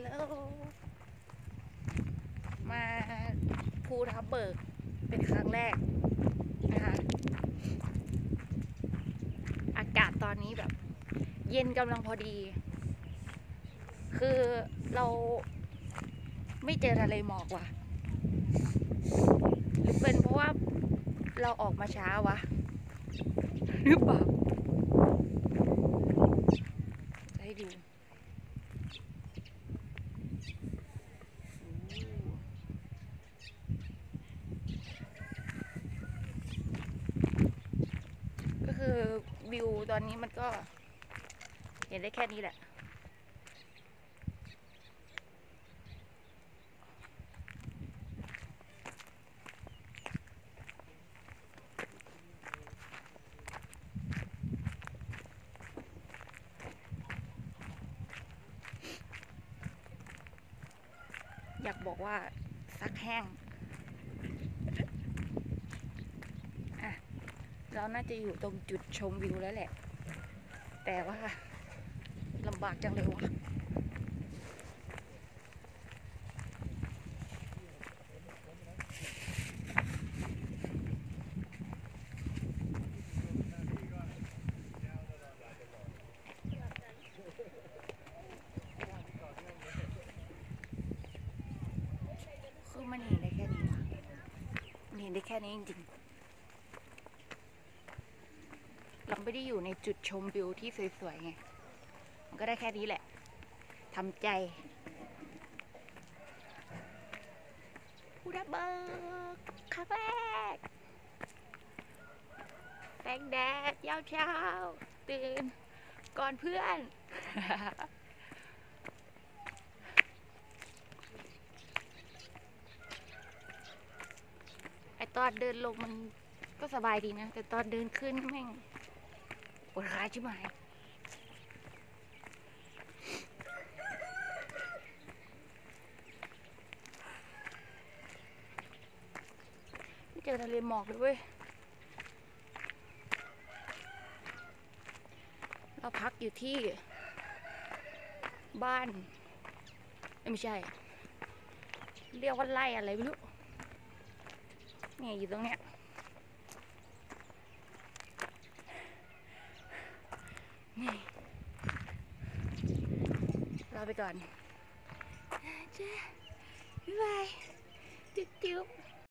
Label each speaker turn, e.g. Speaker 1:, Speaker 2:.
Speaker 1: แล้วมาภูทับเบิกเป็นครั้งแรกนะคะอากาศตอนนี้แบบ เย็นกำลังพอดี คือเราไม่เจอทะเลหมอกว่ะ หรือเป็นเพราะว่าเราออกมาช้าวะ หรือเปล่าจะให้ดูก็ คือวิวตอนนี้มันก็ เห็นได้แค่นี้แหละอยากบอกว่าซักแห้ง อะ เราน่าจะอยู่ตรงจุดชมวิวแล้วแหละ แต่ว่าลำบากจังเลยวะคือมันเห็นได้แค่นี้มันเห็นได้แค่นี้จริงๆ เราไม่ได้อยู่ในจุดชมวิวที่สวยๆไง มันก็ได้แค่นี้แหละทำใจผู้ดับเบิกครั้งแรกแสงแดดยามเช้าตื่น ก่อนเพื่อน ไอตอนเดินลงมันก็สบายดีนะ แต่ตอนเดินขึ้นแม่ง ปวดขาชิบหายไม่เจอทะเลหมอกเลยเว้ย เราพักอยู่ที่ บ้าน ไม่ใช่ เรียกว่าไร่อะไรไม่รู้ เนี่ยอยู่ตรงเนี้ย ไปก่อนจ้าบ๊ายบาย จุ๊บจุ๊บ